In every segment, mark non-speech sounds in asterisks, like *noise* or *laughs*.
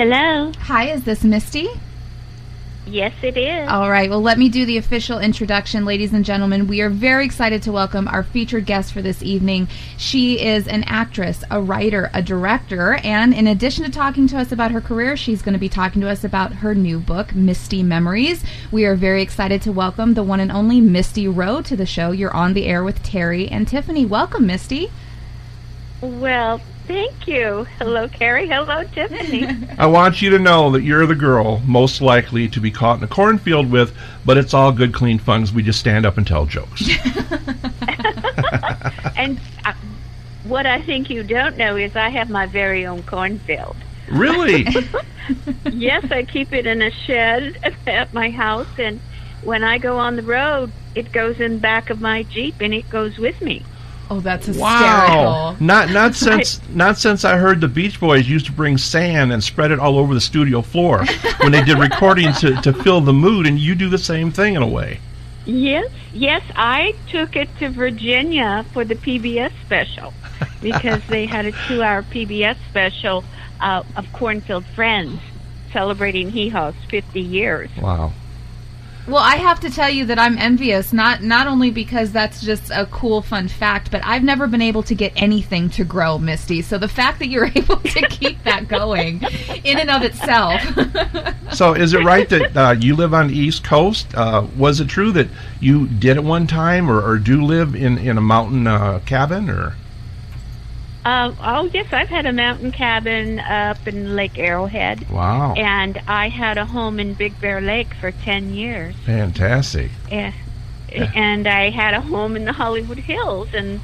Hello. Hi, is this Misty? Yes, it is. All right, well, let me do the official introduction, ladies and gentlemen. We are very excited to welcome our featured guest for this evening. She is an actress, a writer, a director, and in addition to talking to us about her career, she's going to be talking to us about her new book, Misty Memories. We are very excited to welcome the one and only Misty Rowe to the show. You're on the air with Terry and Tiffany. Welcome, Misty. Well, thank you. Hello, Carrie. Hello, Tiffany. *laughs* I want you to know that you're the girl most likely to be caught in a cornfield with, but it's all good, clean fun we just stand up and tell jokes. *laughs* and uh, what I think you don't know is I have my very own cornfield. really? *laughs* yes, I keep it in a shed at my house, and when I go on the road, it goes in the back of my Jeep and it goes with me. Oh, that's hysterical. Wow! Not not *laughs* since not since I heard the Beach Boys used to bring sand and spread it all over the studio floor when they did *laughs* recordings to, to fill the mood, and you do the same thing in a way. Yes, yes, I took it to Virginia for the PBS special because they had a two-hour PBS special uh, of Cornfield Friends celebrating Hee Haw's 50 years. Wow. Well, I have to tell you that I'm envious, not not only because that's just a cool fun fact, but I've never been able to get anything to grow, Misty. So the fact that you're *laughs* able to keep that going in and of itself. *laughs* So is it right that uh, you live on the East Coast? Uh, was it true that you did at one time, or, or do live in in a mountain uh, cabin, or? Uh, oh, yes, I've had a mountain cabin up in Lake Arrowhead, Wow. and I had a home in Big Bear Lake for 10 years. Fantastic. Yeah. And I had a home in the Hollywood Hills, and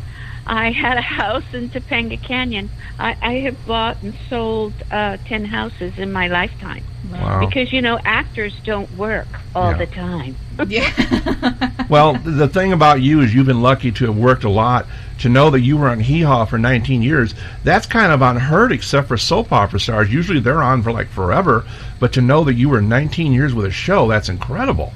I had a house in Topanga Canyon. I, I have bought and sold uh, 10 houses in my lifetime. Wow. Because, you know, actors don't work all Yeah. the time. *laughs* yeah. *laughs* *laughs* Well, the thing about you is you've been lucky to have worked a lot. To know that you were on Hee Haw for 19 years, that's kind of unheard except for soap opera stars. Usually they're on for like forever. But to know that you were 19 years with a show, that's incredible.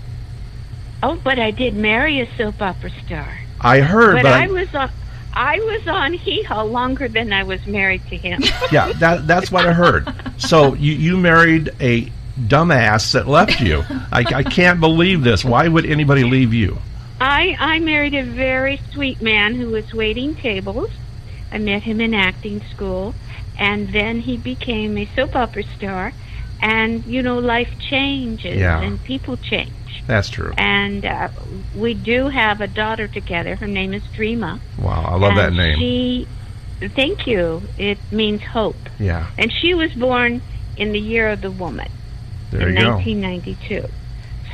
Oh, but I did marry a soap opera star. I heard, But but I was on. I was on Hee Haw longer than I was married to him. yeah, that that's what I heard. So you you married a dumbass that left you. *laughs* I, I can't believe this. Why would anybody leave you? I I married a very sweet man who was waiting tables. I met him in acting school, and then he became a soap opera star. And you know, life changes, Yeah. and people change. That's true. And uh, we do have a daughter together. Her name is Dreama. Wow, I love that name. She, thank you. It means hope. Yeah, And she was born in the year of the woman. There in you go. 1992.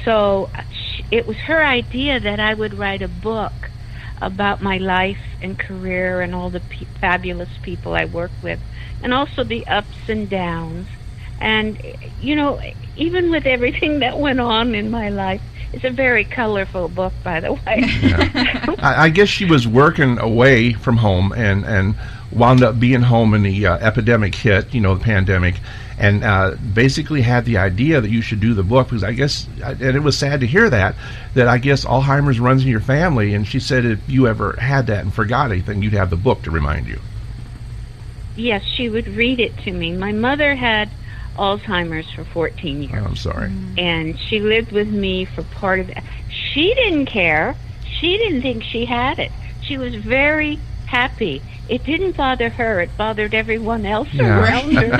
So it was her idea that I would write a book about my life and career and all the pe- fabulous people I work with, and also the ups and downs. And, you know, even with everything that went on in my life, it's a very colorful book, by the way. *laughs* I, I guess she was working away from home and and wound up being home when the uh, epidemic hit. You know, the pandemic, and uh, basically had the idea that you should do the book because I guess, and it was sad to hear that that I guess Alzheimer's runs in your family. And she said if you ever had that and forgot anything, you'd have the book to remind you. yes, she would read it to me. My mother had Alzheimer's for 14 years. Oh, I'm sorry. and she lived with me for part of it. She didn't care. She didn't think she had it. She was very happy. It didn't bother her. It bothered everyone else Yeah. around her.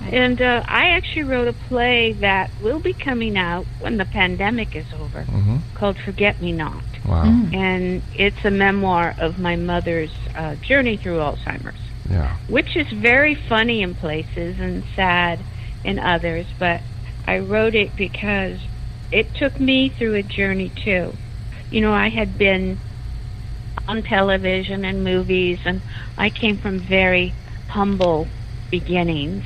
*laughs* and uh, I actually wrote a play that will be coming out when the pandemic is over, hmm called "Forget Me Not," Wow. Mm. and it's a memoir of my mother's uh, journey through Alzheimer's Yeah. which is very funny in places and sad in others, but I wrote it because it took me through a journey too. You know, I had been on television and movies, and I came from very humble beginnings.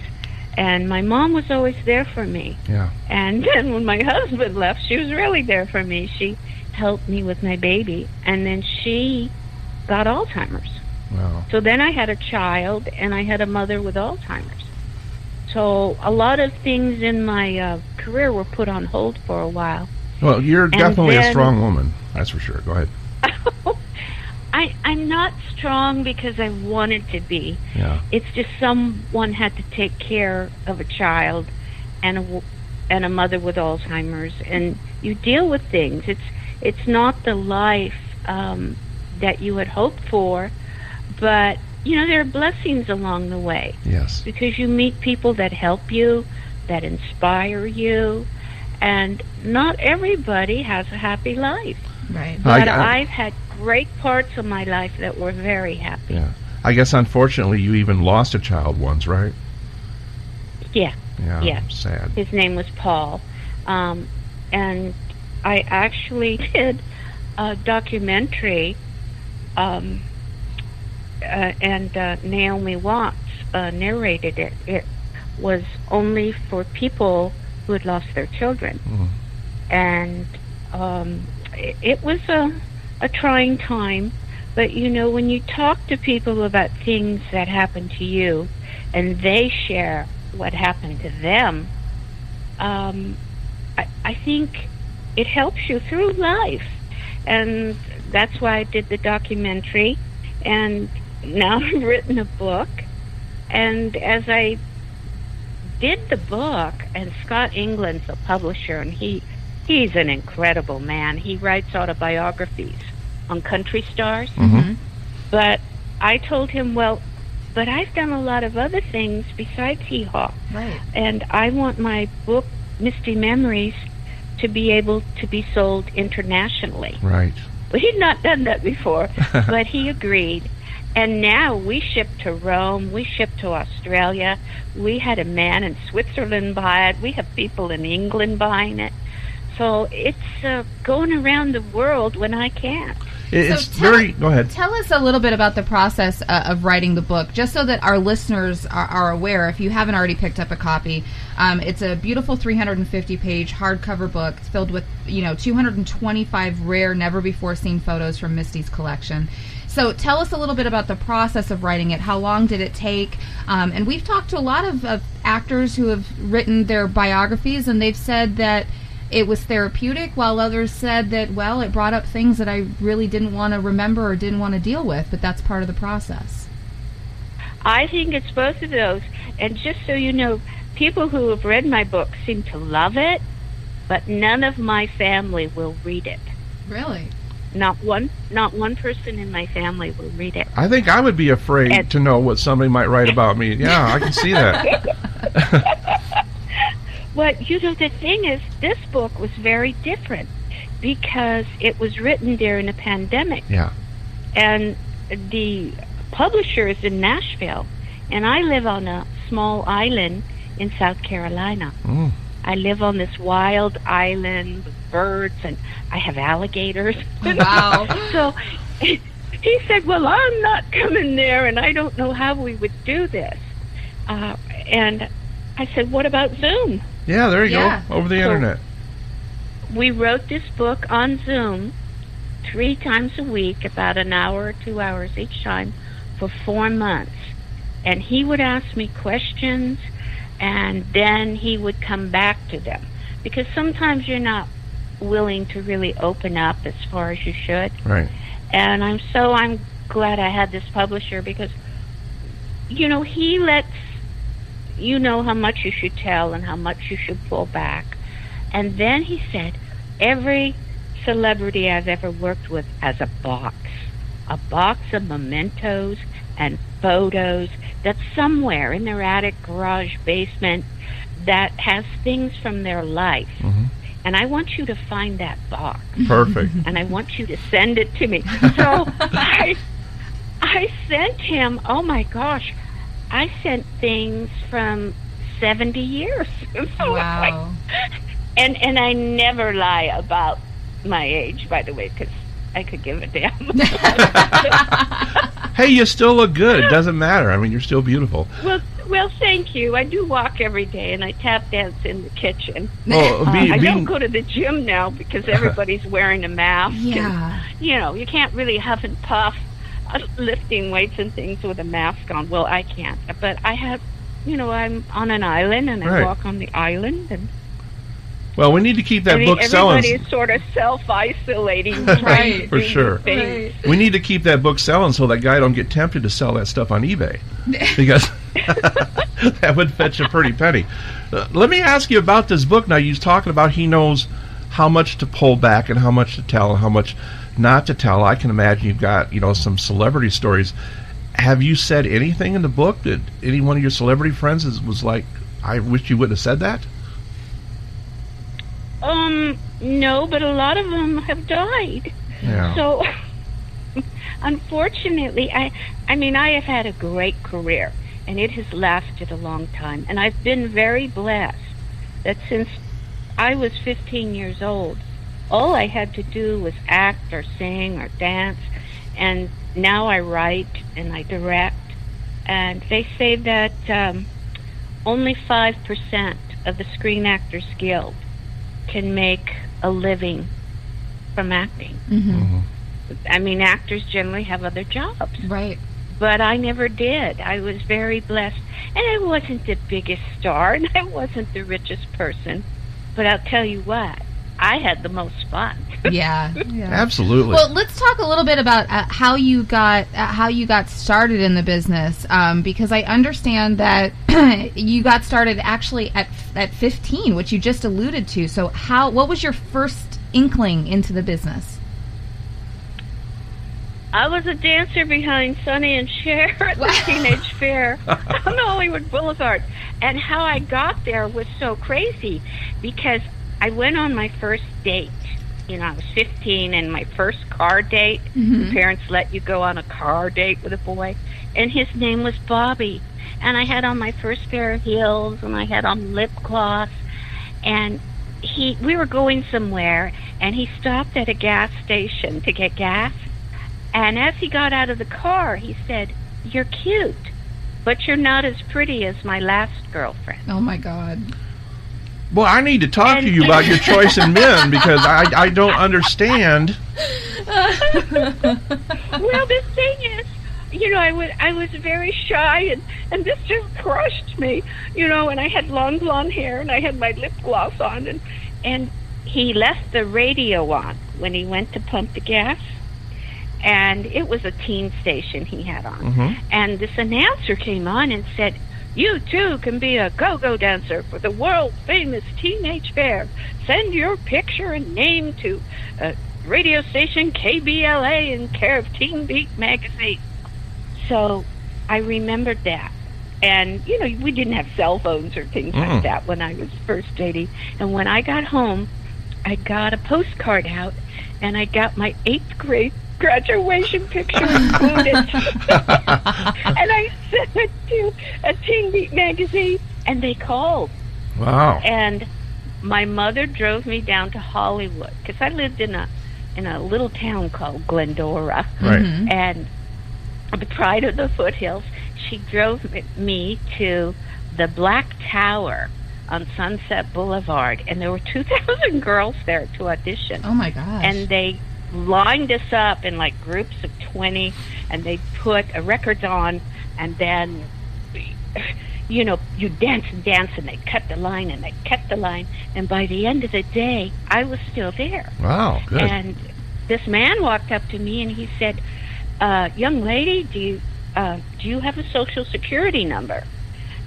And my mom was always there for me. Yeah. And then when my husband left, she was really there for me. She helped me with my baby, and then she got Alzheimer's. Wow. So then I had a child, and I had a mother with Alzheimer's. So a lot of things in my uh, career were put on hold for a while. Well, you're definitely a strong woman. That's for sure. Go ahead. *laughs* I I'm not strong because I wanted to be. Yeah. It's just someone had to take care of a child and a w- and a mother with Alzheimer's, and you deal with things. It's it's not the life um, that you had hoped for, but you know there are blessings along the way Yes. because you meet people that help you, that inspire you, and not everybody has a happy life. Right. I- But I- I've had great parts of my life that were very happy. Yeah. I guess unfortunately you even lost a child once, right? Yeah. Yeah. Yeah. Sad. His name was Paul. Um, and I actually *laughs* did a documentary, um, uh, and uh, Naomi Watts uh, narrated it. It was only for people who had lost their children. Mm. And um, it, it was a, a trying time. But you know, when you talk to people about things that happened to you and they share what happened to them, um, I, I think it helps you through life. And that's why I did the documentary. And now *laughs* I've written a book. And as I did the book, and Scott England's a publisher, and he he's an incredible man. He writes autobiographies on country stars. Mhm. But I told him, well, but I've done a lot of other things besides Hee Haw Right. and I want my book, Misty Memories, to be able to be sold internationally. Right. But he'd not done that before, *laughs* but he agreed. And now we ship to Rome, we ship to Australia. We had a man in Switzerland buy it. We have people in England buying it. So it's uh, going around the world when I can. It- So it's tell- very. Go ahead. Tell us a little bit about the process uh, of writing the book, just so that our listeners are, are aware. If you haven't already picked up a copy, um, it's a beautiful 350-page hardcover book It's filled with you know 225 rare, never before seen photos from Misty's collection. So tell us a little bit about the process of writing it. How long did it take? Um, and we've talked to a lot of, of actors who have written their biographies, and they've said that it was therapeutic, while others said that, well, it brought up things that I really didn't want to remember or didn't want to deal with, but that's part of the process. I think it's both of those. And just so you know, people who have read my book seem to love it, but none of my family will read it. Really? Not one, not one person in my family will read it. I think I would be afraid And- to know what somebody might write about me. Yeah, I can see that. *laughs* But you know, the thing is, this book was very different because it was written during a pandemic, yeah. and the publisher is in Nashville, and I live on a small island in South Carolina. Mm. I live on this wild island with birds, and I have alligators. *laughs* Wow. *laughs* so *laughs* he said, "Well, I'm not coming there, and I don't know how we would do this." Uh, and I said, "What about Zoom?" Yeah, there you Yeah. go. Over the So- internet. We wrote this book on Zoom three times a week, about an hour or two hours each time, for four months. And he would ask me questions, and then he would come back to them. Because sometimes you're not willing to really open up as far as you should. Right. And I'm so I'm glad I had this publisher because, you know, he lets you know how much you should tell and how much you should pull back. And then he said, every celebrity I've ever worked with has a box, a box of mementos and photos that's somewhere in their attic, garage, basement that has things from their life. Mhm. And I want you to find that box Perfect. *laughs* and I want you to send it to me. So *laughs* I, I sent him. Oh my gosh, I sent things from seventy years. So Wow. I- *laughs* and and I never lie about my age, by the way, because I could give a damn. *laughs* hey, you still look good. It doesn't matter. I mean, you're still beautiful. well, well, thank you. I do walk every day, and I tap dance in the kitchen. Well, be, *laughs* I don't go to the gym now because everybody's wearing a mask. and Yeah. you know, you can't really huff and puff lifting weights and things with a mask on. Well, I can't, but I have, you know, I'm on an island and I Right. walk on the island and Well, we need to keep that I mean, book selling. everybody is sort of self-isolating, *laughs* Right. For sure. Right. We need to keep that book selling so that guy don't get tempted to sell that stuff on eBay *laughs* because *laughs* that would fetch a pretty penny. Uh, let me ask you about this book. Now, you're talking about he knows how much to pull back and how much to tell and how much not to tell. I can imagine you've got you know some celebrity stories. Have you said anything in the book that any one of your celebrity friends is, was like, "I wish you wouldn't have said that"? Um, no, but a lot of them have died. Yeah. So, *laughs* unfortunately, I I mean, I have had a great career, and it has lasted a long time, and I've been very blessed that since I was 15 years old, all I had to do was act or sing or dance, and now I write and I direct, and they say that um, only five percent of the Screen Actors Guild can make a living from acting. hmm I mean, actors generally have other jobs, Right. but I never did. I was very blessed. And I wasn't the biggest star, *laughs* and I wasn't the richest person. But I'll tell you what, I had the most fun. *laughs* Yeah. yeah. Absolutely. Well, let's talk a little bit about uh, how you got uh, how you got started in the business, um, because I understand that *clears throat* you got started actually at at 15, which you just alluded to. So, how what was your first inkling into the business? I was a dancer behind Sonny and Cher *laughs* at the Teenage Fair *laughs* on Hollywood Boulevard. And how I got there was so crazy because I went on my first date. You know, I was 15 and my first car date. Mhm. Parents let you go on a car date with a boy. And his name was Bobby. And I had on my first pair of heels and I had on lip gloss. And he, we were going somewhere and he stopped at a gas station to get gas. And as he got out of the car, he said, You're cute, but you're not as pretty as my last girlfriend. Oh my God! Boy, I need to talk to you about your choice in men *laughs* because I, I don't understand. *laughs* well, the thing is, you know, I was I was very shy, and and this just crushed me, you know. And I had long blonde hair, and I had my lip gloss on, and and he left the radio on when he went to pump the gas, and it was a teen station he had on, Mhm. and this announcer came on and said. You too can be a go-go dancer for the world-famous Teenage Fair. Send your picture and name to uh, radio station KBLA in care of Teen Beat magazine. So I remembered that. And, you know, we didn't have cell phones or things Mm. like that when I was first dating. And when I got home, I got a postcard out and I got my eighth grade graduation picture included. *laughs* and I sent it to a Teen Beat magazine and they called. Wow. And my mother drove me down to Hollywood because I lived in a in a little town called Glendora, Right. Mhm. and the pride of the foothills. She drove m- me to the Black Tower on Sunset Boulevard, and there were two thousand *laughs* girls there to audition, Oh my gosh! and they lined us up in like groups of twenty, and they put a record on, and then you know, you dance and dance, and they cut the line, and they cut the line, and by the end of the day, I was still there. Wow. Good. And this man walked up to me, and he said, uh, "Young lady, do you uh, do you have a social security number?"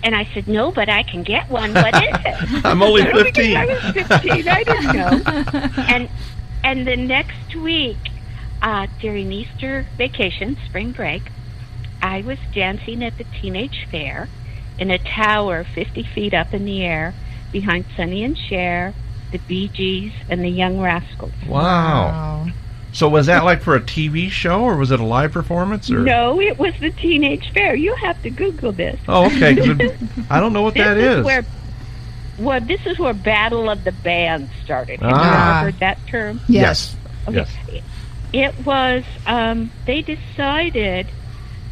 And I said, "No, but I can get one. What is it?" *laughs* I'm only You know, because *laughs* 15. I was 15. I didn't know. *laughs* and and the next week, uh, during Easter vacation, spring break, I was dancing at the teenage fair in a tower 50 feet up in the air behind Sonny and Cher, the Bee Gees, and the Young Rascals. wow. So was that like for a TV show or was it a live performance? Or? No, it was the teenage fair. You have to Google this. Oh, okay. 'cause it- I don't know what this that is, is. where. Well, this is where Battle of the Bands started. Have Ah. you ever heard that term? Yes. Yes. It was, um, they decided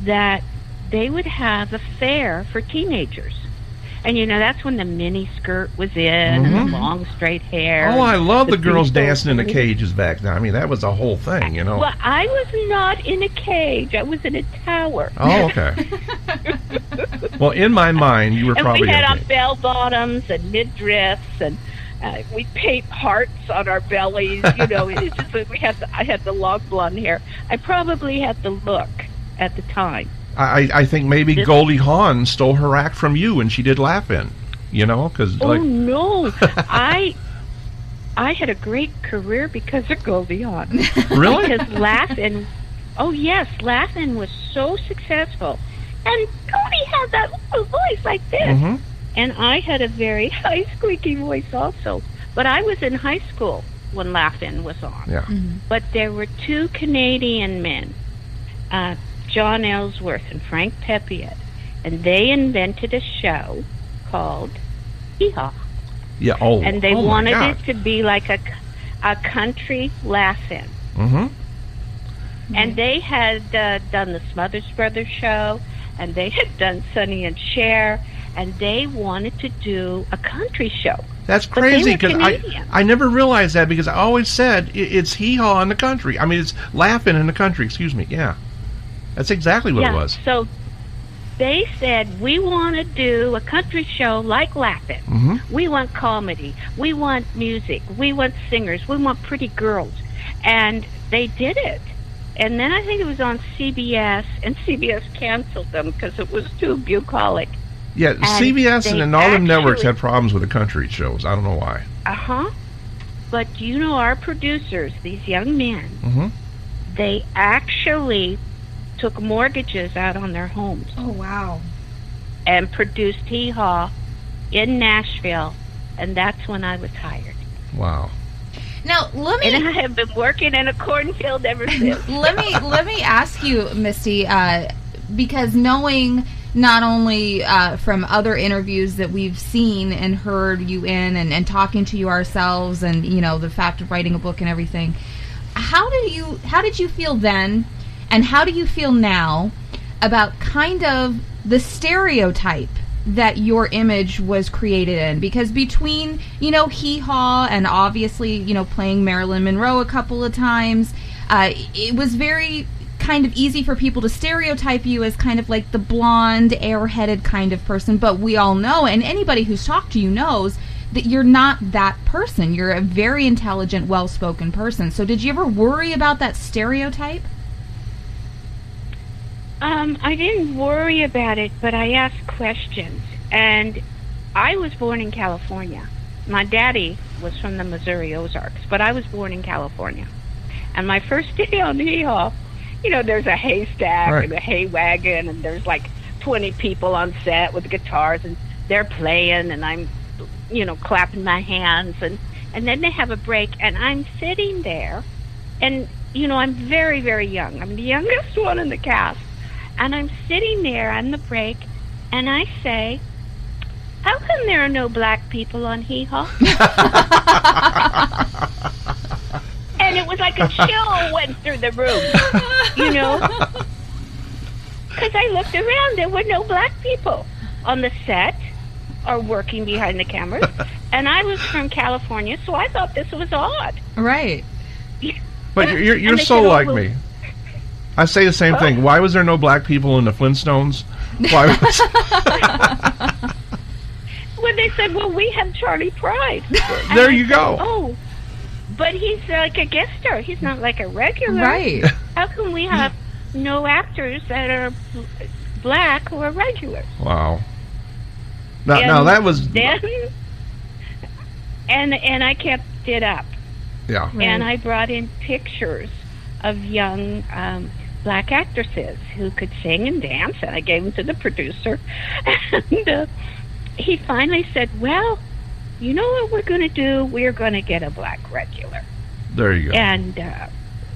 that they would have a fair for teenagers. And you know, that's when the mini skirt was in and Mhm. the long straight hair. Oh, I love the, the girls dancing in the cages back then. I mean, that was a whole thing, you know. Well, I was not in a cage. I was in a tower. Oh, okay. *laughs* well, in my mind, you were and probably we had on bell bottoms and midriffs and uh, we paint hearts on our bellies. You know, it's just that we had the, I had the long blonde hair. I probably had the look at the time. I, I think maybe This- Goldie Hawn stole her act from you and she did Laugh-In. You know, because Oh like no, *laughs* I I had a great career because of Goldie Hawn. *laughs* really, because Laugh-In, oh yes, Laugh-In was so successful, and Goldie had that little voice like this, hmm and I had a very *laughs* high squeaky voice also. But I was in high school when Laugh-In was on. yeah, But there were two Canadian men, uh, John Aylesworth and Frank Peppiatt, and they invented a show called Hee Haw yeah. Oh, and they oh wanted it to be like a, a country laugh-in. Mhm. And they had uh, done the Smothers Brothers show, and they *laughs* had done Sonny and Cher, and they wanted to do a country show. That's crazy because I I never realized that because I always said i it's hee haw in the country. I mean, it's laughing in the country. Excuse me. Yeah, that's exactly what yeah. it was. So they said we want to do a country show like Laugh-In. hmm We want comedy. We want music. We want singers. We want pretty girls. And they did it. And then I think it was on CBS, and CBS canceled them because it was too bucolic. Yeah, CBS and, they and all them networks have problems with the country shows. I don't know why. Uh huh. But you know, our producers, these young men, hmm they actually took mortgages out on their homes Oh wow. and produced Hee Haw in Nashville. And that's when I was hired. Wow. Now let me And I have been working in a cornfield ever *laughs* since. let me let me ask you, Misty, uh, because knowing not only uh, from other interviews that we've seen and heard you in, and, and talking to you ourselves, and you know the fact of writing a book and everything, how did you how did you feel then, and how do you feel now about kind of the stereotype that your image was created in? Because between you know hee haw and obviously you know playing marilyn monroe a couple of times uh, it was very kind of easy for people to stereotype you as kind of like the blonde airheaded kind of person. But we all know and anybody who's talked to you knows that you're not that person. You're a very intelligent well-spoken person. So did you ever worry about that stereotype Um, I didn't worry about it, but I asked questions. And I was born in California. My daddy was from the Missouri Ozarks, but I was born in California. And my first *laughs* day on Hee Haw, you know, there's a haystack Right. and a hay wagon, and there's like 20 people on set with guitars, and they're playing, and I'm, you know, clapping my hands, and and then they have a break, and I'm sitting there, and you know, I'm very very young. I'm the youngest one in the cast, and I'm sitting there on the break, and I say, "How come there are no black people on Hee Haw?" *laughs* and it was like a chill went through the room, you know, *laughs* because I looked around, there were no black people on the set or working behind the cameras, *laughs* and I was from California, so I thought this was odd. right But you're you're, you're so said, "Oh, like well- me. I say the same thing. Why was there no black people in the Flintstones? Why was, *laughs* When they said, "Well, we have Charley Pride," And *laughs* there I you said, go. Oh, but he's like a guest star. He's not like a regular. right *laughs* How can we have no actors that are black who are regular? Wow. Now, And now that was then, and and I kept it up, yeah. Right. and I brought in pictures of young um, black actresses who could sing and dance, and I gave them to the producer, *laughs* and uh, he finally said, "Well, you know what we're going to do? We're going to get a black regular, There you go. and uh,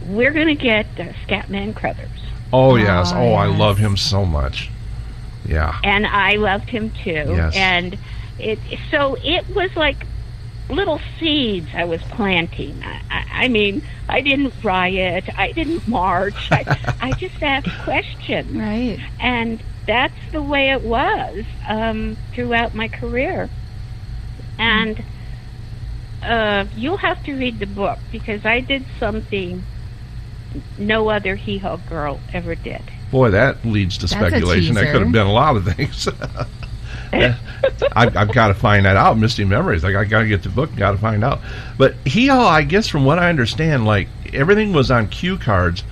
we're going to get uh, Scatman Crothers." Oh yes. Oh, Oh, I love him so much. Yeah. and I loved him too. Yes. And it so it was like little seeds I was planting. I, I, I mean, I didn't riot, I didn't march. I, *laughs* I just asked questions, right and that's the way it was um, throughout my career. And uh, you'll have to read the book because I did something no other hee haw girl ever did. Boy, that leads to That's speculation. That could have been a lot of things. *laughs* I've, I've got to find that out. Misty Memories. Like I got to get the book. Got to find out. But he, I guess, from what I understand, like everything was on cue cards,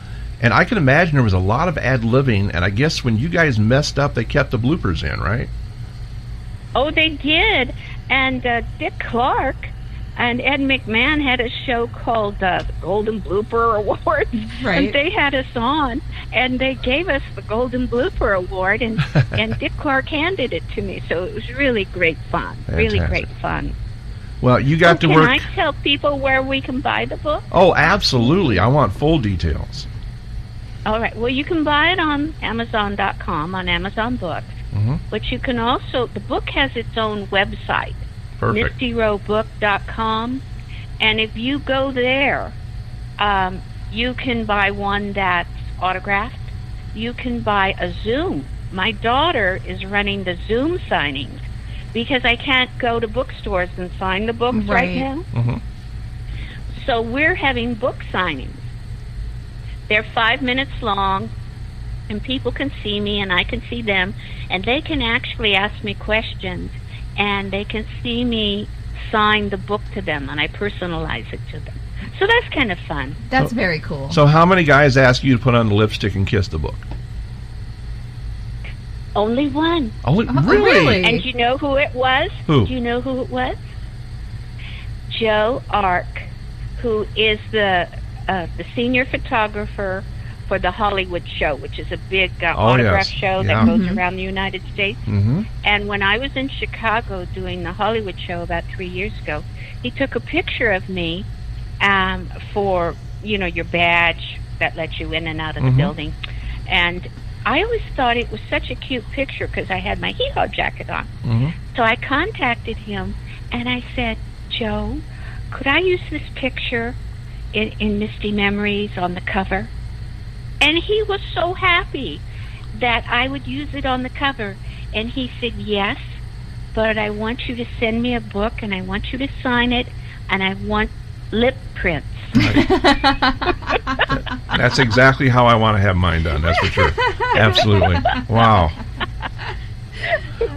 and I can imagine there was a lot of ad libbing. And I guess when you guys messed up, they kept the bloopers in, right? Oh, they did. And uh, Dick Clark and Ed McMahon had a show called uh, the Golden Blooper Awards, Right. And they had us on, and they gave us the Golden Blooper Award, and, *laughs* and Dick Clark handed it to me. So it was really great fun. Really great fun. Well, you got Oh, to can work. I tell people where we can buy the book? Oh, absolutely. I want full details. All right. Well, you can buy it on Amazon.com, on Amazon Books. Mhm. But you can also, the book has its own website, Perfect. mistyrowebook.com. And if you go there, um, you can buy one that's autographed. You can buy a Zoom. My daughter is running the Zoom signings because I can't go to bookstores and sign the books right, Right. now. Mhm. So we're having book signings. They're five minutes long, and people can see me and I can see them, and they can actually ask me questions, and they can see me sign the book to them, and I personalize it to them. So that's kind of fun. That's very cool. So, how many guys ask you to put on the lipstick and kiss the book? Only one. Only, Oh, really? really? And do you know who it was? Who? Do you know who it was? Joe Ark, who is the uh, the senior photographer for the Hollywood show, which is a big uh, Oh, autograph yes. show Yeah. that goes Mhm. around the United States. Mm-hmm. And when I was in Chicago doing the Hollywood show about three years ago, he took a picture of me um, for you know your badge that lets you in and out of Mhm. the building, and I always thought it was such a cute picture because I had my hee haw jacket on. Mm-hmm. So I contacted him and I said, Joe, could I use this picture in, in Misty Memories on the cover? And he was so happy that I would use it on the cover. And he said, Yes, but I want you to send me a book and I want you to sign it and I want lip prints. *laughs* That's exactly how I want to have mine done. That's for sure. Absolutely. Wow.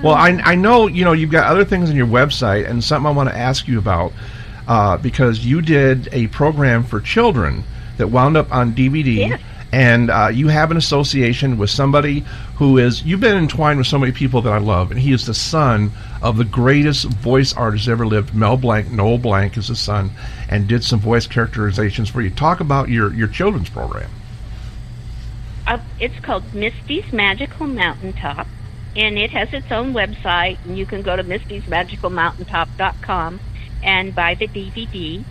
Well, I, I know you know you've got other things on your website, and something I want to ask you about uh, because you did a program for children that wound up on DVD. Yes. And uh, you have an association with somebody who is, you've been entwined with so many people that I love, and he is the son of the greatest voice artist ever lived, Mel Blanc. Noel Blanc is his son, and did some voice characterizations for you. Talk about your, your children's program. uh, it's called Misty's Magical Mountaintop, and it has its own website, and you can go to mistysmagicalmountaintop.com and buy the DVD.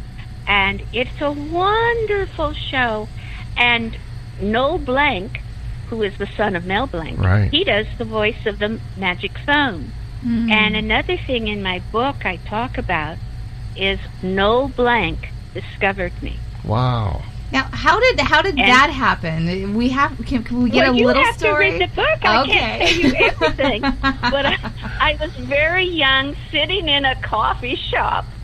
And it's a wonderful show. And Noel Blanc, who is the son of Mel Blanc, Right. he does the voice of the magic phone. Mm. And another thing in my book I talk about is Noel Blanc discovered me. Wow. now, how did how did And- that happen? We have can, can we get well, a you little have story? to read the book. I Okay. can't tell you everything. *laughs* but I, I was very young, sitting in a coffee shop i-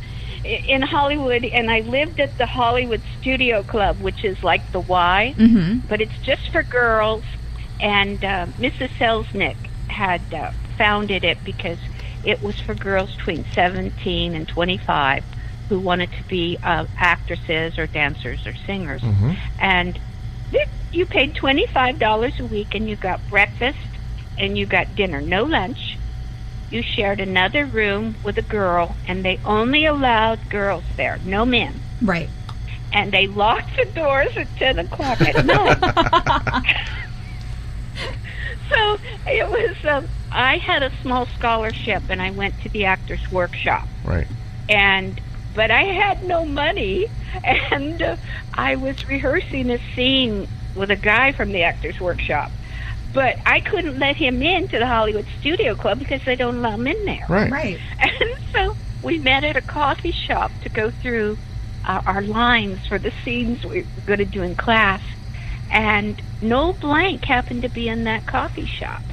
in Hollywood, and I lived at the Hollywood Studio Club, which is like the Y, hmm but it's just for girls. And uh, Mrs. Selznick had uh, founded it because it was for girls between 17 and 25 who wanted to be uh, actresses or dancers or singers hmm and it- you paid twenty five dollars a week and you got breakfast and you got dinner no lunch you shared another room with a girl and they only allowed girls there no men Right. and they locked the doors at ten o'clock at night *laughs* so it was um, i had a small scholarship and i went to the actors workshop Right. and but I had no money, and uh, I was rehearsing a scene with a guy from the Actors Workshop, but I couldn't let him into the Hollywood Studio Club because they don't allow men there. Right. Right. And so we met at a coffee shop to go through uh, our lines for the scenes we were going to do in class, and Noel Blanc happened to be in that coffee shop.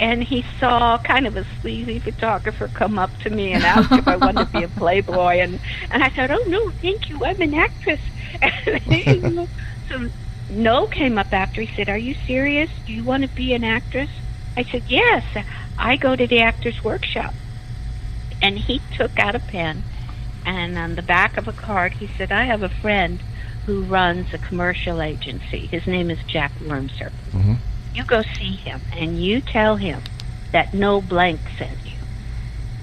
And he saw kind of a sleazy photographer come up to me and ask if I wanted to be a Playboy, and and I said, "Oh no, thank you, I'm an actress." *laughs* And he, *laughs* so Noel came up after. He said, "Are you serious? Do you want to be an actress?" I said, "Yes, I go to the actor's workshop. And he took out a pen, and on the back of a card, he said, I have a friend who runs a commercial agency. His name is Jack Wormser. Mhm. You go see him, and you tell him that Noel Blanc sent you.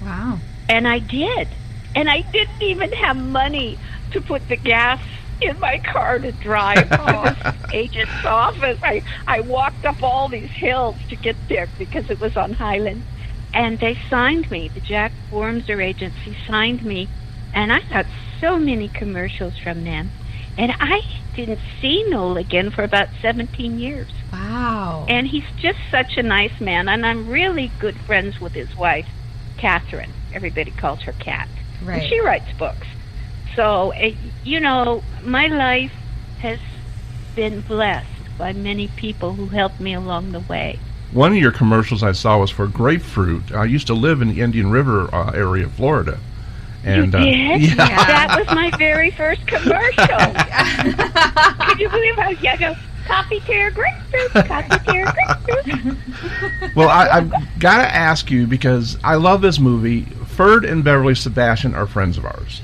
Wow. And I did. And I didn't even have money to put the gas in my car to drive *laughs* to this agent's office. I, I walked up all these hills to get there because it was on Highland. And they signed me. The Jack Wormser agency signed me. And I got so many commercials from them. And I didn't see Noel again for about 17 years. Wow. And he's just such a nice man. And I'm really good friends with his wife, Catherine. Everybody calls her Cat. right. And she writes books. So, it, you know, my life has been blessed by many people who helped me along the way. One of your commercials I saw was for grapefruit. I used to live in the Indian River uh, area of Florida. And, you uh, did? *laughs* yeah. That was my very first commercial. *laughs* Can you believe how yeah, I go, coffee tear grapefruit, coffee tear grapefruit. *laughs* Well, I, I've got to ask you because I love this movie. Ferd and Beverly Sebastian are friends of ours,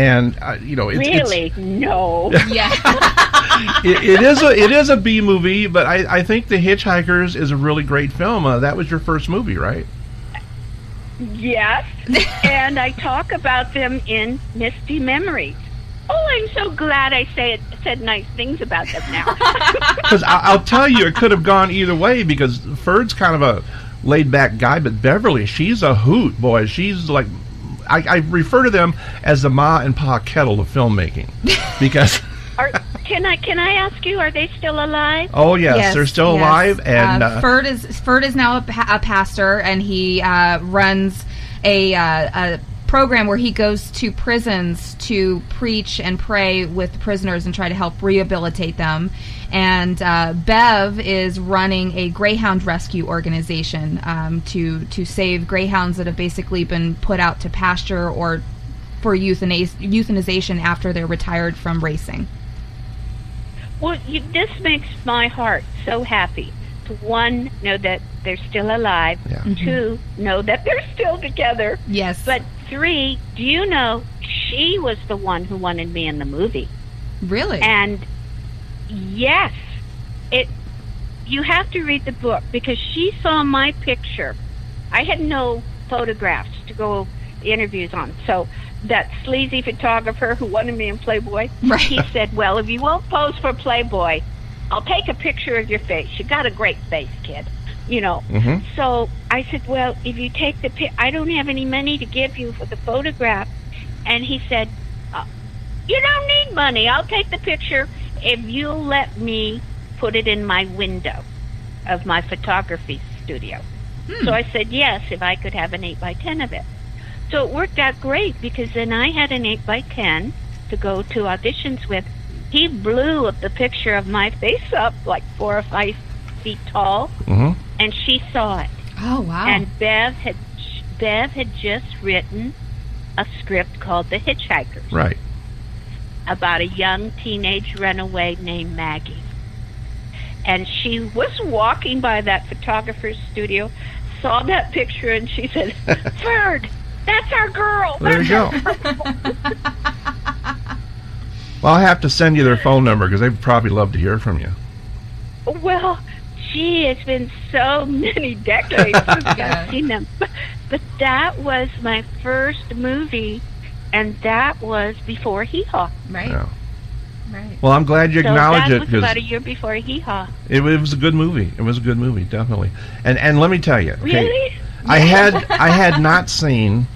and uh, you know, it's, it's- really? No. *laughs* yeah. *laughs* it, it is a it is a B movie, but I, I think The Hitchhikers is a really great film. Uh, that was your first movie, right? Yes. *laughs* and I talk about them in Misty Memories. Oh, I'm so glad I said said nice things about them now. Because I'll tell you, it could have gone either way. Because Ferd's kind of a laid back guy, but Beverly, she's a hoot, boy. She's like. I, I refer to them as the Ma and Pa kettle of filmmaking, *laughs* because Are, can I can I ask you? Are they still alive? oh yes, they're still yes. alive, and uh, uh, Ferd is Ferd is now a, pa- a pastor, and he uh, runs a, uh, a program where he goes to prisons to preach and pray with prisoners and try to help rehabilitate them. And uh, Bev is running a greyhound rescue organization um, to to save greyhounds that have basically been put out to pasture or for euthaniz- euthanization after they're retired from racing. Well, you, this makes my heart so happy. To one, know that they're still alive. Yeah. Two, know that they're still together. Yes, But three, do you know she was the one who wanted me in the movie? really, And yes, it. You have to read the book because she saw my picture. I had no photographs to go interviews on, so that sleazy photographer who wanted me in Playboy, Right. he said, "Well, if you won't pose for Playboy, I'll take a picture of your face. You got a great face, kid." You know. mhm. So I said, "Well, if you take the pic, I don't have any money to give you for the photograph." And he said, uh, "You don't need money. I'll take the picture if you'll let me put it in my window of my photography studio." So I said, "Yes, if I could have an eight by ten of it." So it worked out great because then I had an eight by ten to go to auditions with. He blew up the picture of my face up like four or five feet tall, Mhm. and she saw it. oh wow, And Bev had Bev had just written a script called The Hitchhikers Right. About a young teenage runaway named Maggie. And she was walking by that photographer's studio, saw that picture, and she said, *laughs* "Ferd, that's our girl." There you go. *laughs* Well, I'll have to send you their phone number because they'd probably love to hear from you. Well, gee, it's been so many decades since I've *laughs* seen them. But, but that was my first movie, and that was before Hee Haw. right, Yeah. right. Well, I'm glad you So acknowledge that it was because about a year before Hee Haw. it, it was a good movie. It was a good movie, definitely. And and let me tell you, okay, Really? I had I had not seen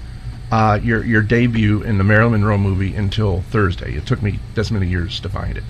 uh, your your debut in the Marilyn Monroe movie until Thursday. It took me this many years to find it.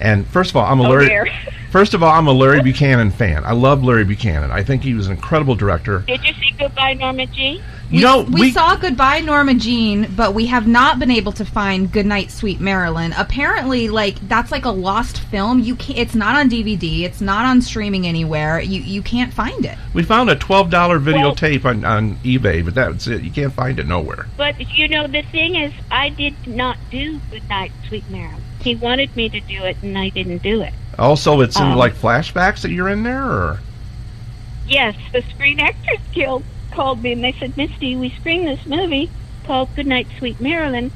And first of all, I'm a Oh, Larry. dear. *laughs* First of all, I'm a Larry Buchanan fan. I love Larry Buchanan. I think he was an incredible director. Did you see Goodbye, Norma Jean? You know, we, saw Goodbye Norma Jean, but we have not been able to find Goodnight Sweet Marilyn. Apparently, like that's like a lost film. You can't. It's not on DVD. It's not on streaming anywhere. You you can't find it. we found a twelve dollar Well- videotape on, on eBay, but that's it. You can't find it nowhere. But you know, the thing is, I did not do Goodnight, Sweet Marilyn. He wanted me to do it, and I didn't do it. Also, it's in Um, like flashbacks that you're in there, or Yes, the Screen Actors Guild called me and they said, Misty, we screened this movie called Goodnight Sweet Marilyn.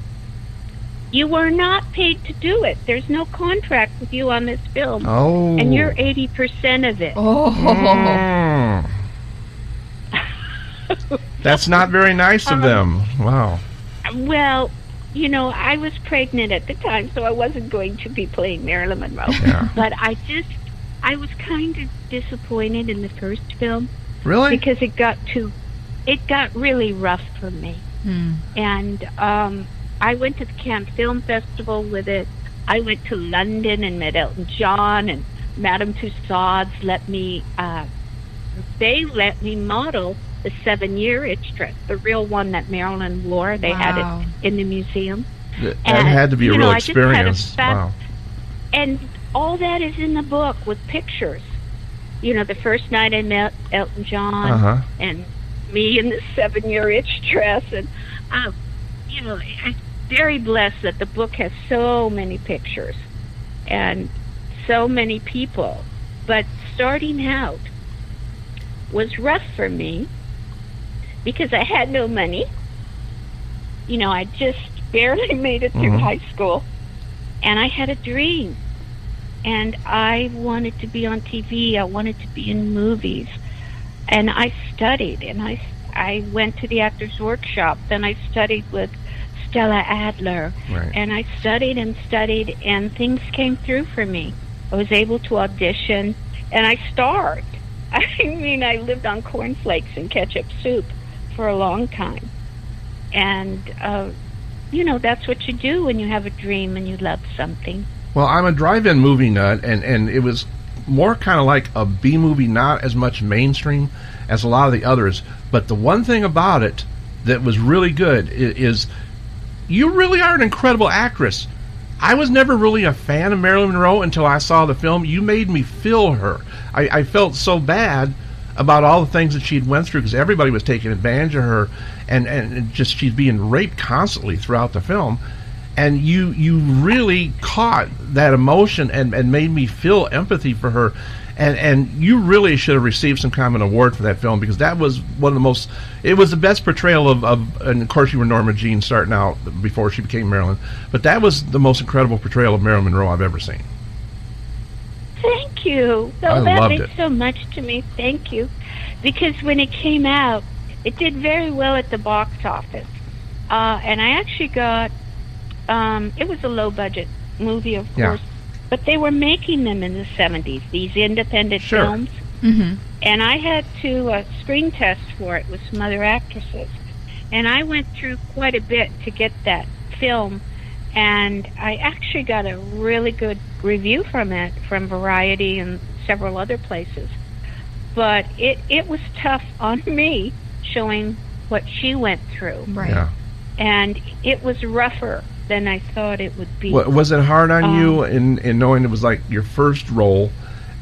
You were not paid to do it. There's no contract with you on this film. Oh. And you're 80% of it. Oh. Mm. *laughs* That's not very nice of Um, them. Wow. Well, you know, I was pregnant at the time, so I wasn't going to be playing Marilyn Monroe. Yeah. But I just, I was kind of disappointed in the first film Really? because it got too, it got really rough for me. Hmm. And um, I went to the Cannes Film Festival with it. I went to London and met Elton John and Madame Tussauds let me, uh, they let me model the seven year itch dress, the real one that Marilyn wore. They Wow. had it in the museum. That and, had to be a real know, I a experience. wow. And all that is in the book with pictures. You know, the first night I met Elton John Uh huh. and me in the seven year itch dress. And, um, you know, I'm very blessed that the book has so many pictures and so many people. But starting out was rough for me because I had no money. You know, I just *laughs* barely made it through Mhm. high school. And I had a dream. And I wanted to be on TV. I wanted to be in movies. And I studied and I, I went to the actors workshop. Then I studied with Stella Adler. Right. And I studied and studied and things came through for me. I was able to audition and I starred. *laughs* I mean, I lived on cornflakes and ketchup soup for a long time. And, uh, you know, that's what you do when you have a dream and you love something. Well, I'm a drive-in movie nut, and and it was more kind of like a B movie, not as much mainstream as a lot of the others. But the one thing about it that was really good i- is you really are an incredible actress. I was never really a fan of Marilyn Monroe until I saw the film. You made me feel her. I, I felt so bad about all the things that she'd went through because everybody was taking advantage of her, and and just she's being raped constantly throughout the film. And you you really caught that emotion and, and made me feel empathy for her. And, and you really should have received some kind of an award for that film because that was one of the most it was the best portrayal of, of and of course you were Norma Jean starting out before she became Marilyn but that was the most incredible portrayal of Marilyn Monroe I've ever seen you. So I that loved means it. so much to me. Thank you. Because when it came out, it did very well at the box office. Uh, and I actually got, um, it was a low budget movie, of Yeah. course, but they were making them in the 70s, these independent Sure. films. hmm And I had to uh, screen test for it with some other actresses. And I went through quite a bit to get that film. And I actually got a really good review from it from Variety and several other places. But it, it was tough on *laughs* me showing what she went through. Right. yeah And it was rougher than I thought it would be. Wa- was it hard on you Um, in, in knowing it was like your first role